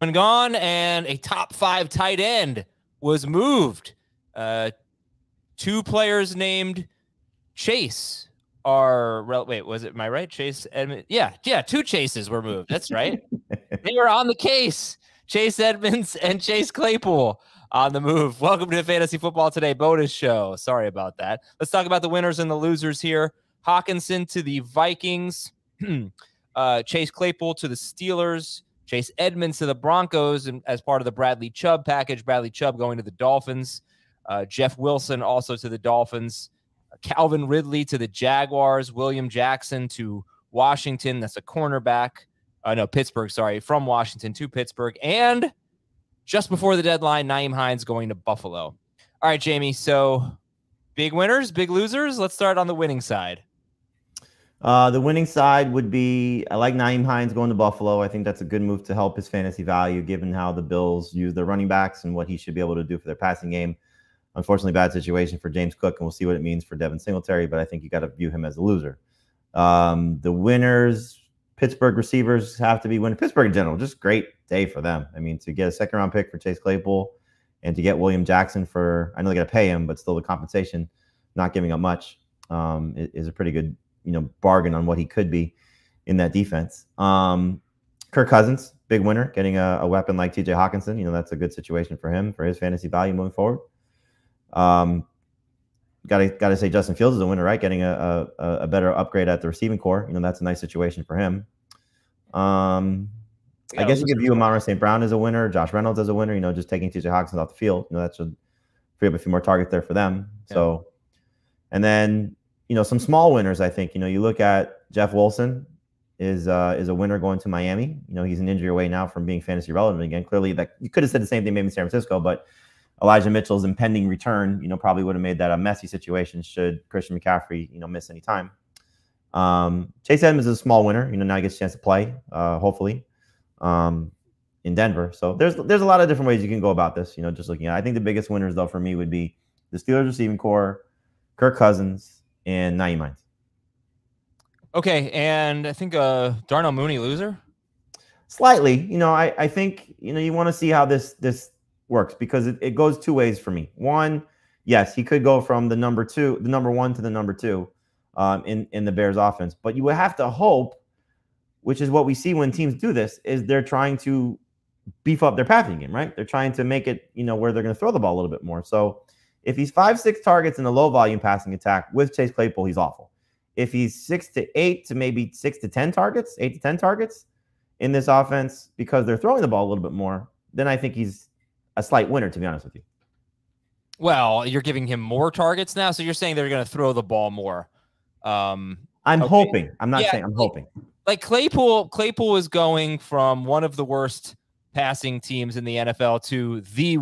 been gone, and a top five tight end was moved. Uh, two players named Chase are wait, was it my right? Chase Edmonds. Yeah, yeah, two chases were moved. That's right. they were on the case. Chase Edmonds and Chase Claypool on the move. Welcome to the Fantasy Football Today bonus show. Sorry about that. Let's talk about the winners and the losers here. Hockenson to the Vikings, uh, Chase Claypool to the Steelers, Chase Edmonds to the Broncos, and as part of the Bradley Chubb package, Bradley Chubb going to the Dolphins, uh, Jeff Wilson also to the Dolphins, Calvin Ridley to the Jaguars, William Jackson to Washington. That's a cornerback. Uh, no, Pittsburgh, sorry, from Washington to Pittsburgh. And just before the deadline, Nyheim Hines going to Buffalo. All right, Jamie. So big winners, big losers. Let's start on the winning side. Uh, the winning side would be I like Nyheim Hines going to Buffalo. I think that's a good move to help his fantasy value, given how the Bills use their running backs and what he should be able to do for their passing game. Unfortunately, bad situation for James Cook, and we'll see what it means for Devin Singletary. But I think you got to view him as a loser. Um, the winners, Pittsburgh receivers have to be winning. Pittsburgh in general, just great day for them. I mean, to get a second round pick for Chase Claypool and to get William Jackson for I know they got to pay him, but still the compensation, not giving up much, um, is a pretty good you know bargain on what he could be in that defense. Um, Kirk Cousins, big winner, getting a, a weapon like T.J. Hockenson. You know that's a good situation for him for his fantasy value moving forward. Um, got to got to say Justin Fields is a winner, right? Getting a, a, a better upgrade at the receiving corps. You know that's a nice situation for him. Um, yeah, I guess you could view Amon St. Brown as a winner, Josh Reynolds as a winner. You know, just taking T.J. Hockenson off the field. You know that should free up a few more targets there for them. Yeah. So, and then you know, some small winners. I think you know you look at Jeff Wilson is uh, is a winner going to Miami. You know, he's an injury away now from being fantasy relevant again. Clearly, that you could have said the same thing maybe in San Francisco, but Elijah Mitchell's impending return, you know, probably would have made that a messy situation should Christian McCaffrey, you know, miss any time. Um, Chase Edmonds is a small winner. You know, now he gets a chance to play, uh, hopefully, um, in Denver. So there's there's a lot of different ways you can go about this. You know, just looking at. I think the biggest winners though for me would be the Steelers receiving corps, Kirk Cousins, and Nyheim Hines. Okay, and I think uh Darnell Mooney loser. Slightly, you know, I I think you know you want to see how this this works because it, it goes two ways for me. One, yes, he could go from the number two, the number one to the number two, um, in in the Bears offense. But you would have to hope, which is what we see when teams do this, is they're trying to beef up their passing game, right? They're trying to make it, you know, where they're going to throw the ball a little bit more. So if he's five, six targets in a low volume passing attack with Chase Claypool, he's awful. If he's six to eight to maybe six to 10 targets, eight to 10 targets in this offense because they're throwing the ball a little bit more, then I think he's a slight winner, to be honest with you. Well, you're giving him more targets now. So you're saying they're going to throw the ball more. Um, I'm okay. hoping. I'm not yeah, saying I'm like, hoping. Like Claypool, Claypool is going from one of the worst passing teams in the NFL to the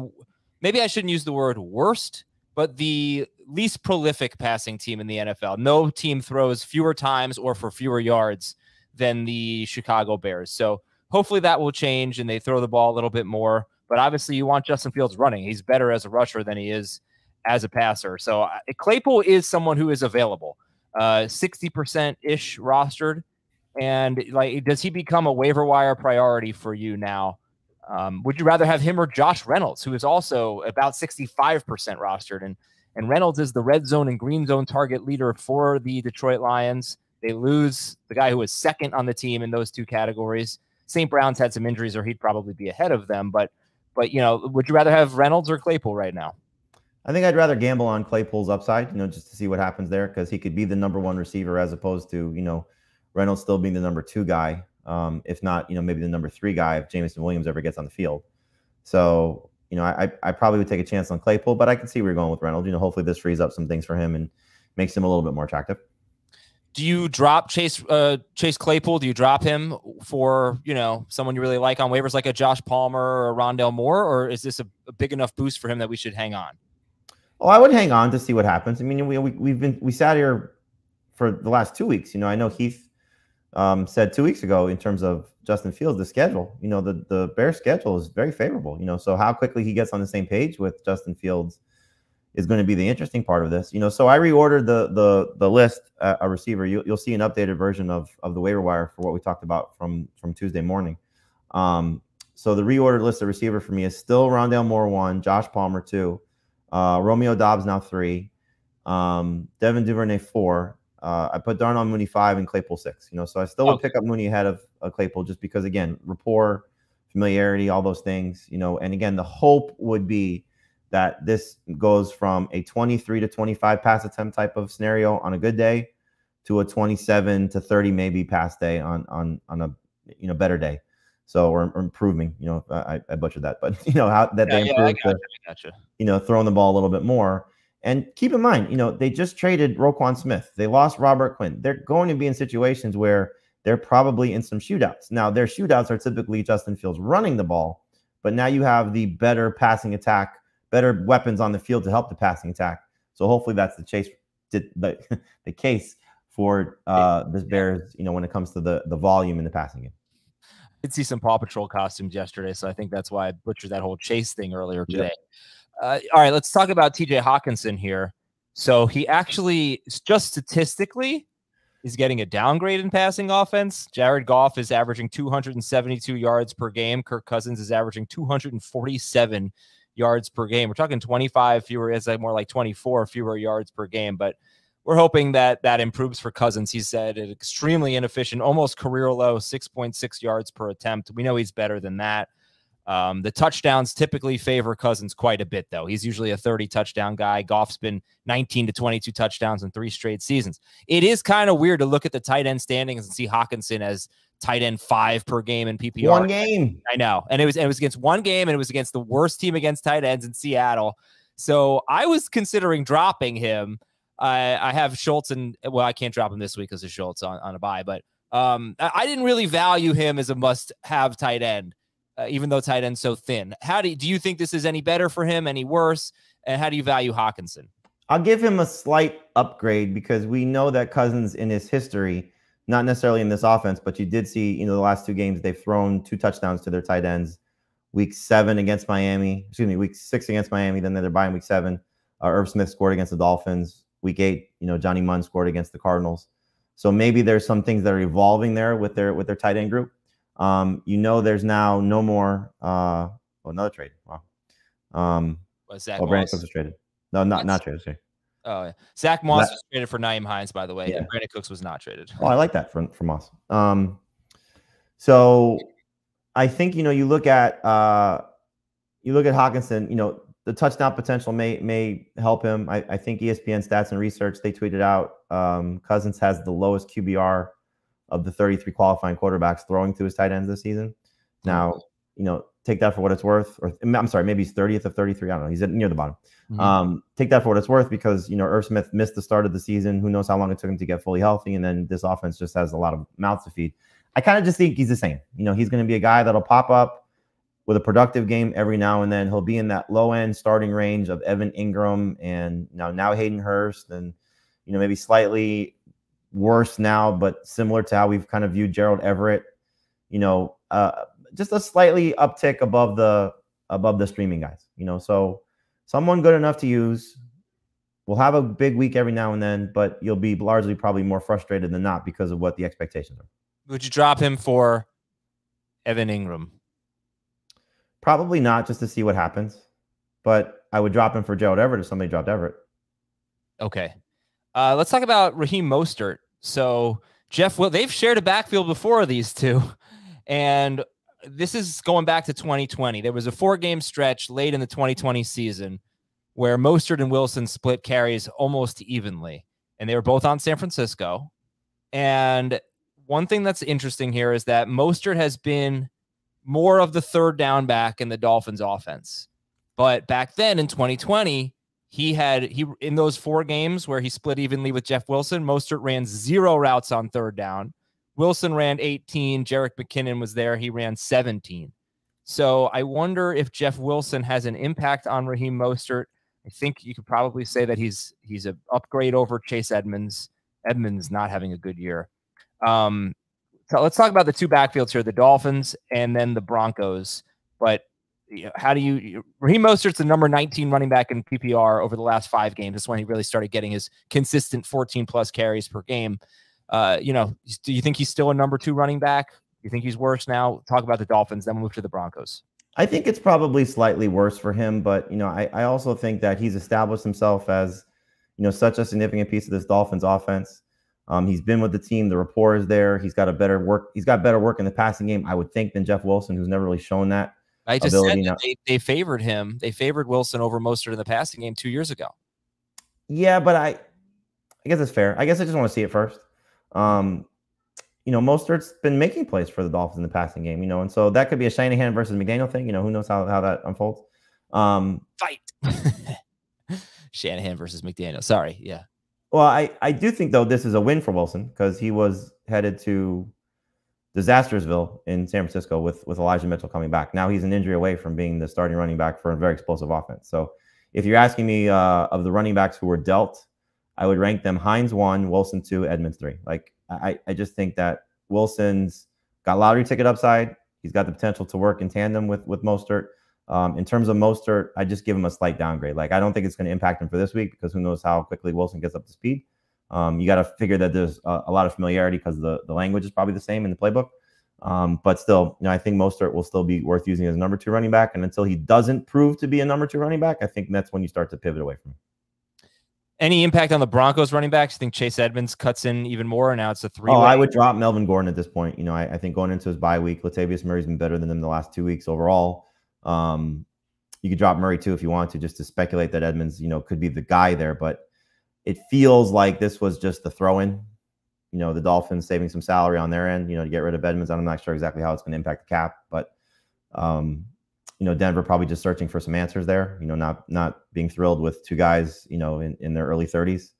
maybe I shouldn't use the word worst, but the least prolific passing team in the NFL. No team throws fewer times or for fewer yards than the Chicago Bears. So hopefully that will change and they throw the ball a little bit more. But obviously, you want Justin Fields running. He's better as a rusher than he is as a passer. So uh, Claypool is someone who is available, uh, sixty percent ish rostered, and like, does he become a waiver wire priority for you now? Um, would you rather have him or Josh Reynolds, who is also about 65% rostered? And, and Reynolds is the red zone and green zone target leader for the Detroit Lions. They lose the guy who was second on the team in those two categories. St. Brown's had some injuries, or he'd probably be ahead of them. But, but you know, would you rather have Reynolds or Claypool right now? I think I'd rather gamble on Claypool's upside, you know, just to see what happens there because he could be the number one receiver as opposed to, you know, Reynolds still being the number two guy um, if not, you know, maybe the number three guy if Jameson Williams ever gets on the field. So, you know, I, I probably would take a chance on Claypool, but I can see where you're going with Reynolds. You know, hopefully this frees up some things for him and makes him a little bit more attractive. Do you drop Chase uh, Chase Claypool? Do you drop him for you know someone you really like on waivers like a Josh Palmer or a Rondale Moore, or is this a, a big enough boost for him that we should hang on? Oh, I would hang on to see what happens. I mean, we, we we've been we sat here for the last two weeks. You know, I know Heath um, said two weeks ago in terms of Justin Fields, the schedule. You know, the the Bears schedule is very favorable. You know, so how quickly he gets on the same page with Justin Fields is going to be the interesting part of this. You know, so I reordered the the the list uh, a receiver. You, will see an updated version of of the waiver wire for what we talked about from from Tuesday morning. Um, So the reordered list of receiver for me is still Rondale Moore one, Josh Palmer two, uh, Romeo Doubs now three, um, Devin Duvernay four. Uh, I put Darnell Mooney five and Claypool six. You know, so I still would pick up Mooney ahead of uh, Claypool just because again, rapport, familiarity, all those things. You know, and again, the hope would be that this goes from a 23 to 25 pass attempt type of scenario on a good day to a 27 to 30 maybe pass day on on on a you know better day. So or, or improving, you know, I, I butchered that, but you know how that yeah, they improve, yeah, gotcha, you know, throwing the ball a little bit more. And keep in mind, you know, they just traded Roquan Smith. They lost Robert Quinn. They're going to be in situations where they're probably in some shootouts. Now, their shootouts are typically Justin Fields running the ball, but now you have the better passing attack, better weapons on the field to help the passing attack. So hopefully that's the chase, the, the case for uh, this Bears, you know, when it comes to the the volume in the passing game. I did see some Paw Patrol costumes yesterday, so I think that's why I butchered that whole chase thing earlier today. Yep. Uh, all right, let's talk about TJ Hockenson here. So he actually, just statistically, is getting a downgrade in passing offense. Jared Goff is averaging 272 yards per game. Kirk Cousins is averaging 247 yards per game. We're talking 25 fewer, it's like more like 24 fewer yards per game, but we're hoping that that improves for Cousins. He said it extremely inefficient, almost career low, 6.6 yards per attempt. We know he's better than that. Um, the touchdowns typically favor Cousins quite a bit, though. He's usually a 30 touchdown guy. Goff's been 19 to 22 touchdowns in three straight seasons. It is kind of weird to look at the tight end standings and see Hockenson as tight end five per game in PPR. One game. I know. And it was it was against one game and it was against the worst team against tight ends in Seattle. So I was considering dropping him. I, I have Schultz and well, I can't drop him this week because of Schultz on, on a bye, but um, I didn't really value him as a must have tight end, uh, even though tight end's so thin. How do you, do you think this is any better for him, any worse? And how do you value Hockenson? I'll give him a slight upgrade because we know that Cousins in his history, not necessarily in this offense, but you did see, you know, the last two games they've thrown two touchdowns to their tight ends. Week seven against Miami, excuse me, week six against Miami. Then they're buying week seven. Uh, Irv Smith scored against the Dolphins week eight, you know, Johnny Mundt scored against the Cardinals. So maybe there's some things that are evolving there with their with their tight end group. Um, you know, there's now no more uh oh, another trade. Wow. Um was Zach oh, Brandin Cooks was traded. No, not not traded. Sorry. Oh yeah. Zach Moss that, was traded for Nyheim Hines, by the way. Yeah. And Brandin Cooks was not traded. Oh, I like that from from Moss. Um so I think you know you look at uh you look at Hockenson, you know, the touchdown potential may may help him. I, I think ESPN stats and research they tweeted out um, Cousins has the lowest QBR of the 33 qualifying quarterbacks throwing to his tight ends this season. Now, you know, take that for what it's worth. Or I'm sorry, maybe he's 30th of 33. I don't know. He's at near the bottom. Mm-hmm. Um, take that for what it's worth because you know Irv Smith missed the start of the season. Who knows how long it took him to get fully healthy, and then this offense just has a lot of mouths to feed. I kind of just think he's the same. You know, he's going to be a guy that'll pop up with a productive game every now and then. He'll be in that low end starting range of Evan Engram and now now Hayden Hurst and you know maybe slightly worse now, but similar to how we've kind of viewed Gerald Everett. You know, uh, just a slightly uptick above the above the streaming guys. You know, so someone good enough to use. We'll have a big week every now and then, but you'll be largely probably more frustrated than not because of what the expectations are. Would you drop him for Evan Engram? Probably not just to see what happens, but I would drop him for Gerald Everett if somebody dropped Everett. Okay. Uh, let's talk about Raheem Mostert. So Jeff, well, they've shared a backfield before these two, and this is going back to 2020. There was a four-game stretch late in the 2020 season where Mostert and Wilson split carries almost evenly, and they were both on San Francisco. And one thing that's interesting here is that Mostert has been more of the third down back in the Dolphins offense. But back then in 2020, he had he in those four games where he split evenly with Jeff Wilson, Mostert ran zero routes on third down. Wilson ran 18. Jerick McKinnon was there. He ran 17. So I wonder if Jeff Wilson has an impact on Raheem Mostert. I think you could probably say that he's he's an upgrade over Chase Edmonds. Edmonds not having a good year. Um, so let's talk about the two backfields here: the Dolphins and then the Broncos. But how do you? Raheem Mostert's the number 19 running back in PPR over the last five games. That's when he really started getting his consistent 14 plus carries per game. Uh, you know, do you think he's still a number two running back? You think he's worse now? Talk about the Dolphins, then we'll move to the Broncos. I think it's probably slightly worse for him, but you know, I, I also think that he's established himself as, you know, such a significant piece of this Dolphins offense. Um, he's been with the team. The rapport is there. He's got a better work. He's got better work in the passing game, I would think, than Jeff Wilson, who's never really shown that. I just said that they, they favored him. They favored Wilson over Mostert in the passing game two years ago. Yeah, but I, I guess it's fair. I guess I just want to see it first. Um, you know, Mostert's been making plays for the Dolphins in the passing game, you know, and so that could be a Shanahan versus McDaniel thing. You know, who knows how, how that unfolds. Um, Fight. Shanahan versus McDaniel. Sorry. Yeah. Well, I, I do think, though, this is a win for Wilson because he was headed to Disastrousville in San Francisco with, with Elijah Mitchell coming back. Now he's an injury away from being the starting running back for a very explosive offense. So if you're asking me uh, of the running backs who were dealt, I would rank them Hines one, Wilson two, Edmonds three. Like I, I just think that Wilson's got lottery ticket upside. He's got the potential to work in tandem with with Mostert. Um, in terms of Mostert, I just give him a slight downgrade. Like I don't think it's going to impact him for this week because who knows how quickly Wilson gets up to speed. Um, you got to figure that there's a, a, lot of familiarity because the the language is probably the same in the playbook. Um, but still, you know, I think Mostert will still be worth using as a number two running back. And until he doesn't prove to be a number two running back, I think that's when you start to pivot away from him. Any impact on the Broncos running backs? You think Chase Edmonds cuts in even more? And now it's a three. Oh, I would drop Melvin Gordon at this point. You know, I, I, think going into his bye week, Latavius Murray's been better than them the last two weeks overall. Um, you could drop Murray too if you want to, just to speculate that Edmonds, you know, could be the guy there. But it feels like this was just the throw in. You know, the Dolphins saving some salary on their end, you know, to get rid of Edmonds. I'm not sure exactly how it's going to impact the cap, but um, you know, Denver probably just searching for some answers there. You know, not not being thrilled with two guys, you know, in, in their early 30s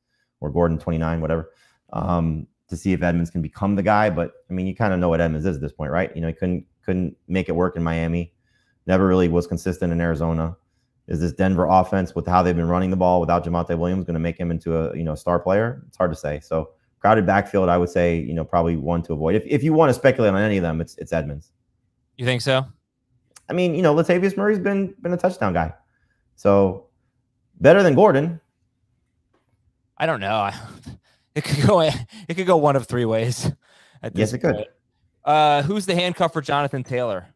or Gordon 29, whatever, um, to see if Edmonds can become the guy. But I mean, you kind of know what Edmonds is at this point, right? You know, he couldn't couldn't make it work in Miami. Never really was consistent in Arizona. Is this Denver offense with how they've been running the ball without Javonte Williams going to make him into a you know star player? It's hard to say. So crowded backfield, I would say you know probably one to avoid. If if you want to speculate on any of them, it's it's Edmonds. You think so? I mean, you know, Latavius Murray's been been a touchdown guy, so better than Gordon. I don't know. It could go. It could go one of three ways. yes, it could. Uh, who's the handcuff for Jonathan Taylor?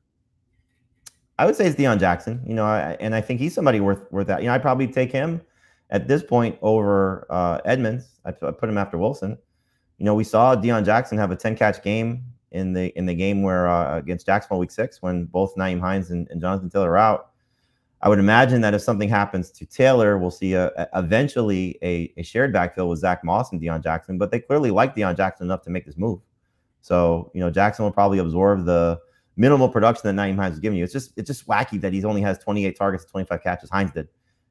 I would say it's Deon Jackson. You know, I, and I think he's somebody worth worth that. You know, I'd probably take him at this point over uh, Edmonds. I put him after Wilson. You know, we saw Deon Jackson have a 10 catch game in the in the game where uh, against Jacksonville week six when both Nyheim Hines and, and, Jonathan Taylor are out. I would imagine that if something happens to Taylor, we'll see a, a, eventually a, a, shared backfield with Zach Moss and Deon Jackson. But they clearly like Deon Jackson enough to make this move. So you know Jackson will probably absorb the minimal production that Nyheim Hines is giving you. It's just it's just wacky that he's only has 28 targets, 25 catches. Hines did,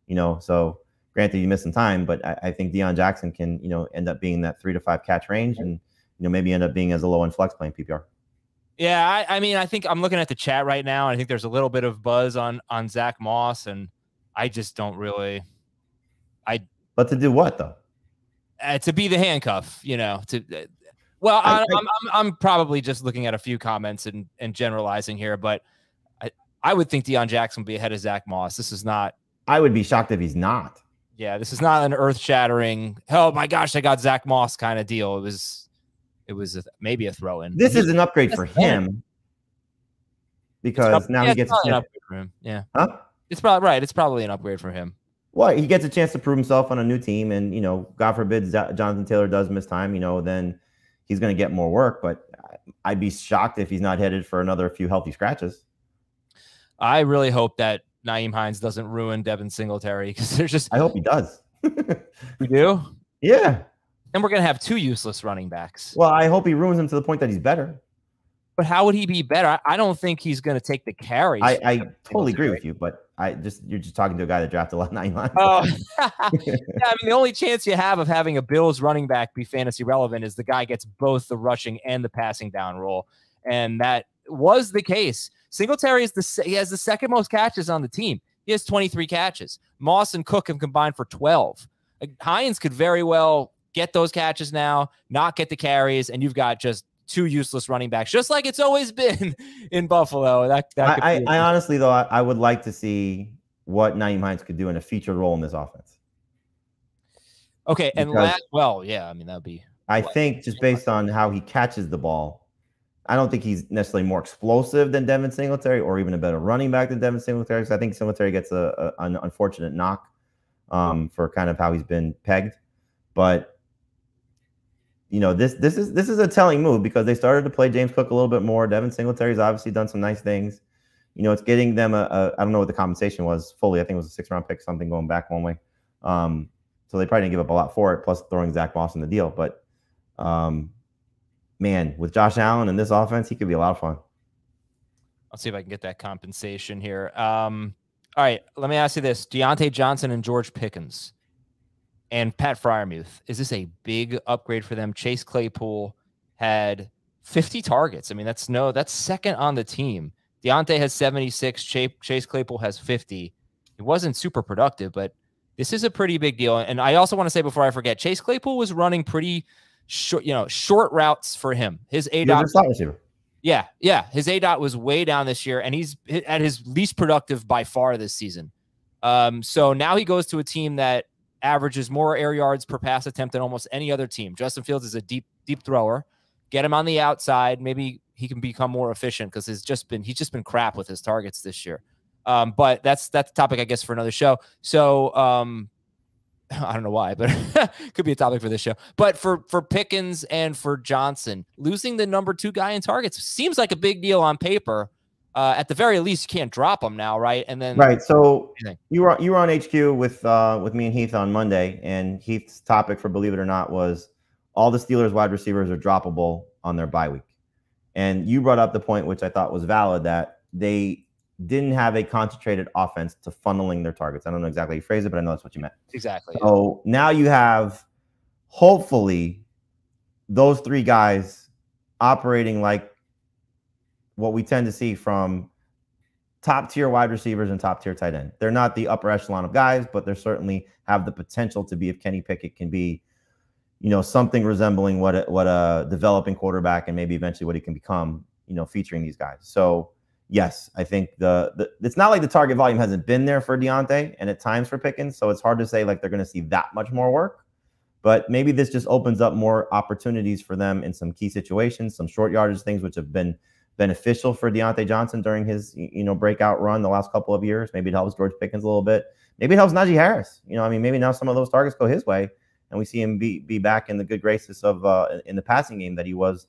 you know. So granted, he's some time, but I, I think Deon Jackson can you know end up being that three to five catch range and you know, maybe end up being as a low end flex playing PPR. Yeah, I, I, mean, I think I'm looking at the chat right now. and I think there's a little bit of buzz on on Zach Moss, and I just don't really. I. But to do what though? Uh, to be the handcuff, you know. To uh, well, I, am I'm, I'm I'm probably just looking at a few comments and and generalizing here, but I I would think Deon Jackson would be ahead of Zach Moss. This is not. I would be shocked if he's not. Yeah, this is not an earth shattering. Oh my gosh, I got Zach Moss kind of deal. It was it was a, maybe a throw in. This is an upgrade for him because now yeah, he gets an upgrade for him. Yeah. Huh? It's probably right. It's probably an upgrade for him. Well, he gets a chance to prove himself on a new team, and you know, God forbid Jonathan Taylor does miss time. You know, then he's going to get more work. But I'd be shocked if he's not headed for another few healthy scratches. I really hope that Nyheim Hines doesn't ruin Devin Singletary because there's just. I hope he does. you do? Yeah. And we're going to have two useless running backs. Well, I hope he ruins him to the point that he's better. But how would he be better? I, don't think he's going to take the carries. I, I totally agree with you, but I just you're just talking to a guy that drafted a lot Nyheim Hines. Oh, yeah. I mean, the only chance you have of having a Bills running back be fantasy relevant is the guy gets both the rushing and the passing down role, and that was the case. Singletary is the he has the second most catches on the team. He has 23 catches. Moss and Cook have combined for 12. Hines could very well get those catches now, not get the carries, and you've got just two useless running backs, just like it's always been in Buffalo. That, that I, I, I, honestly though, I, I, would like to see what Nyheim Hines could do in a featured role in this offense. Okay, and last, well, yeah, I mean that'd be. I think just based on how he catches the ball, I don't think he's necessarily more explosive than Devin Singletary or even a better running back than Devin Singletary. So I think Singletary gets a, a, an unfortunate knock um, for kind of how he's been pegged. But you know, this this is this is a telling move because they started to play James Cook a little bit more. Devin Singletary's obviously done some nice things. You know, it's getting them a, a I don't know what the compensation was fully. I think it was a six round pick, something going back one way. Um, so they probably didn't give up a lot for it, plus throwing Zach Moss in the deal. But um, man, with Josh Allen and this offense, he could be a lot of fun. I'll see if I can get that compensation here. Um, all right, let me ask you this: Diontae Johnson and George Pickens and Pat Freiermuth. Is this a big upgrade for them? Chase Claypool had 50 targets. I mean, that's no, that's second on the team. Diontae has 76. Chase Claypool has 50. It wasn't super productive, but this is a pretty big deal. And I also want to say before I forget, Chase Claypool was running pretty short, you know, short routes for him. His A dot. Yeah, yeah. His A dot was way down this year, and he's at his least productive by far this season. Um, so now he goes to a team that averages more air yards per pass attempt than almost any other team. Justin Fields is a deep, deep thrower. Get him on the outside. Maybe he can become more efficient because he's just been he's just been crap with his targets this year. Um, but that's that's a topic I guess for another show. So um, I don't know why, but could be a topic for this show. But for for Pickens and for Johnson, losing the number two guy in targets seems like a big deal on paper uh, at the very least, you can't drop them now, right? And then right. So you were you were on HQ with uh, with me and Heath on Monday, and Heath's topic for believe it or not was all the Steelers wide receivers are droppable on their bye week, and you brought up the point which I thought was valid that they didn't have a concentrated offense to funneling their targets. I don't know exactly how you phrase it, but I know that's what you meant. Exactly. So yeah. now you have hopefully those three guys operating like what we tend to see from top tier wide receivers and top tier tight end. They're not the upper echelon of guys, but they certainly have the potential to be if Kenny Pickett can be, you know, something resembling what a, what a developing quarterback and maybe eventually what he can become, you know, featuring these guys. So yes, I think the, the it's not like the target volume hasn't been there for Diontae and at times for Pickens, so it's hard to say like they're going to see that much more work. But maybe this just opens up more opportunities for them in some key situations, some short yardage things, which have been beneficial for Diontae Johnson during his you know breakout run the last couple of years. Maybe it helps George Pickens a little bit. Maybe it helps Najee Harris. You know, I mean, maybe now some of those targets go his way, and we see him be be back in the good graces of uh, in the passing game that he was.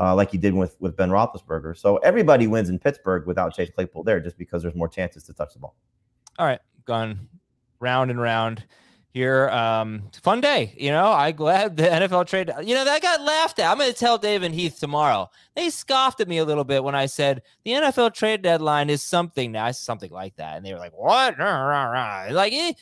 Uh, like he did with with Ben Roethlisberger. So everybody wins in Pittsburgh without Chase Claypool there, just because there's more chances to touch the ball. All right, gone round and round here. Um, fun day. You know, I glad the NFL trade. You know, that got laughed at. I'm going to tell Dave and Heath tomorrow. They scoffed at me a little bit when I said the NFL trade deadline is something now, something like that, and they were like, "What?" Like, eh,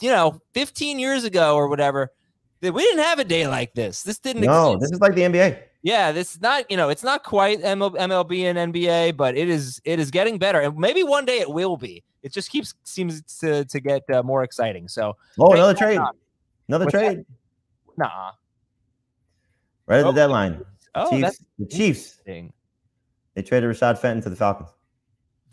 you know, 15 years ago or whatever, we didn't have a day like this. This didn't. No, exist. this is like the NBA. Yeah, this is not, you know, it's not quite MLB and NBA, but it is it is getting better, and maybe one day it will be it just keeps seems to to get uh, more exciting. So oh, another trade, another trade. That? Nah. Right at oh, the deadline. Oh, Chiefs, the Chiefs. They traded Rashad Fenton to the Falcons.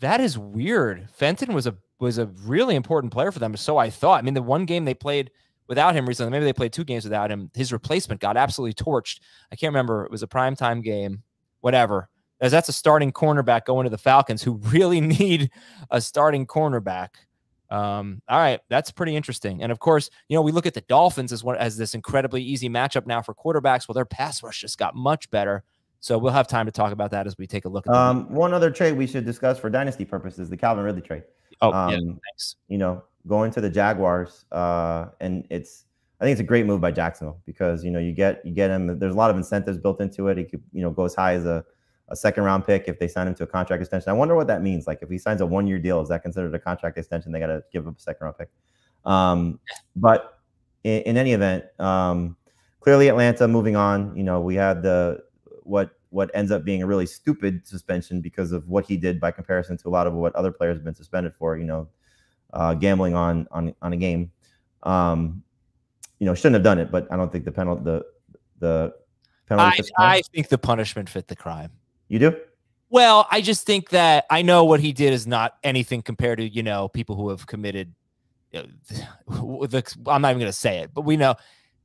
That is weird. Fenton was a was a really important player for them. So I thought. I mean, the one game they played without him recently, maybe they played two games without him. His replacement got absolutely torched. I can't remember. It was a primetime game, whatever as that's a starting cornerback going to the Falcons who really need a starting cornerback. Um, all right, that's pretty interesting. And of course, you know, we look at the Dolphins as one as this incredibly easy matchup now for quarterbacks. Well, their pass rush just got much better. So we'll have time to talk about that as we take a look at um, one other trade we should discuss for dynasty purposes, the Calvin Ridley trade. Oh, um, yeah, thanks. You know, going to the Jaguars, uh, and it's I think it's a great move by Jacksonville because you know you get you get him. There's a lot of incentives built into it. He could you know go as high as a a second round pick if they sign him to a contract extension. I wonder what that means. Like if he signs a one year deal, is that considered a contract extension? They got to give up a second round pick. Um, but in, in, any event, um, clearly Atlanta moving on. You know, we had the what what ends up being a really stupid suspension because of what he did by comparison to a lot of what other players have been suspended for. You know, uh, gambling on on on a game. Um, you know, shouldn't have done it, but I don't think the penalty the the penalty. I, I think the punishment fit the crime. You do? Well, I just think that I know what he did is not anything compared to you know people who have committed. You know, the, I'm not even going to say it, but we know.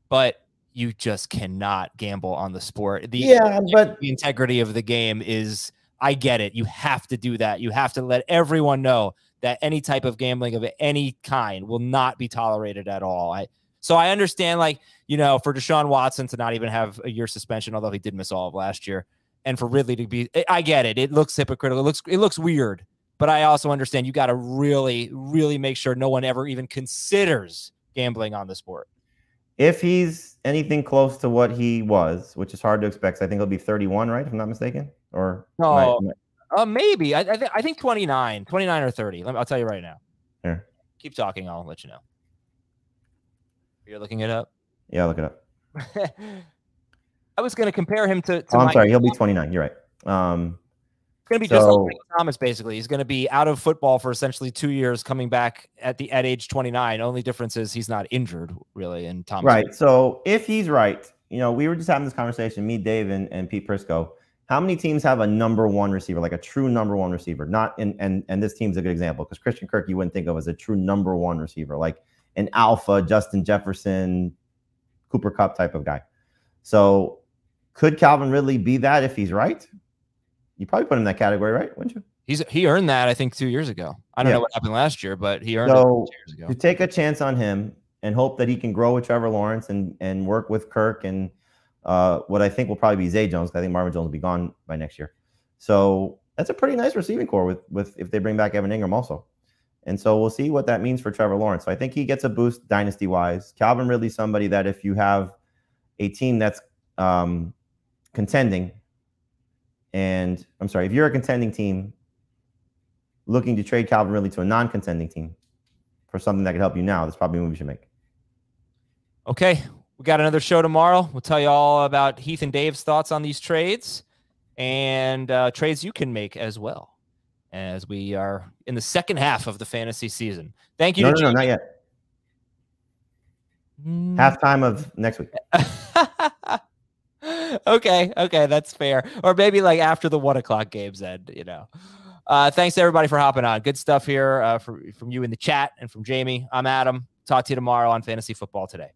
But you just cannot gamble on the sport. The, yeah, but the integrity of the game is I get it. You have to do that. You have to let everyone know that any type of gambling of any kind will not be tolerated at all. I so I understand, like, you know, for Deshaun Watson to not even have a year suspension, although he did miss all of last year, and for Ridley to be I get it. It looks hypocritical. It looks it looks weird. But I also understand you got to really, really make sure no one ever even considers gambling on the sport. If he's anything close to what he was, which is hard to expect, I think he'll be 31, right? If I'm not mistaken. Or no, uh, maybe. I, I, th- I think 29, 29 or 30. Let me, I'll tell you right now. Here. Keep talking. I'll let you know. You're looking it up? Yeah, look it up. I was going to compare him to. to oh, I'm sorry. He'll be 29. You're right. Um, going to be so, just like Thomas, basically. He's going to be out of football for essentially two years, coming back at the at age 29. Only difference is he's not injured, really. And Thomas, right? So if he's right, you know, we were just having this conversation, me, Dave, and, and Pete Prisco. How many teams have a number one receiver, like a true number one receiver? Not in and and this team's a good example because Christian Kirk you wouldn't think of as a true number one receiver, like an alpha Justin Jefferson, Cooper Kupp type of guy. So could Calvin Ridley be that if he's right? You probably put him in that category, right? Wouldn't you? He's he earned that I think two years ago. I don't yeah. know what happened last year, but he earned so, it two years ago. To take a chance on him and hope that he can grow with Trevor Lawrence and and work with Kirk and uh, what I think will probably be Zay Jones. I think Marvin Jones will be gone by next year. So that's a pretty nice receiving corps with with if they bring back Evan Engram also. And so we'll see what that means for Trevor Lawrence. So I think he gets a boost dynasty wise. Calvin Ridley, somebody that if you have a team that's um, contending and I'm sorry, if you're a contending team looking to trade Calvin Ridley to a non-contending team for something that could help you now, that's probably a move you should make. Okay. We got another show tomorrow. We'll tell you all about Heath and Dave's thoughts on these trades and uh, trades you can make as well as we are in the second half of the fantasy season. Thank you. No, no, no, not yet. Mm. Halftime of next week. okay, okay, that's fair. Or maybe like after the one o'clock games end, you know. Uh, thanks everybody for hopping on. Good stuff here uh, from from you in the chat and from Jamie. I'm Adam. Talk to you tomorrow on Fantasy Football Today.